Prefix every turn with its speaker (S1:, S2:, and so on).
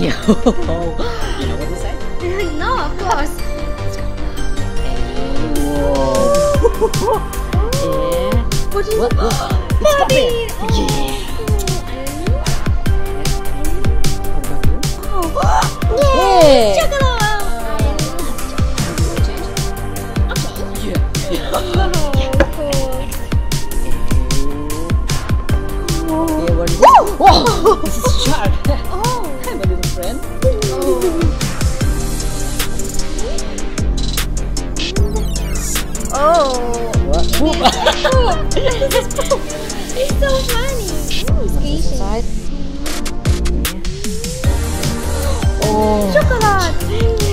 S1: you know what to say?
S2: no, of course.
S1: Whoa. Oh. yeah.
S2: What is
S1: What?
S2: it?
S1: It's me.
S2: Oh,
S1: Yeah.
S2: chocolate.
S1: Yeah.
S2: Oh, cool.
S1: Yeah, what is it? Whoa! This is sharp.
S2: Oh.
S1: What? Whoop.
S2: It's so funny. Ooh.
S1: Side. Oh.
S2: Chocolate.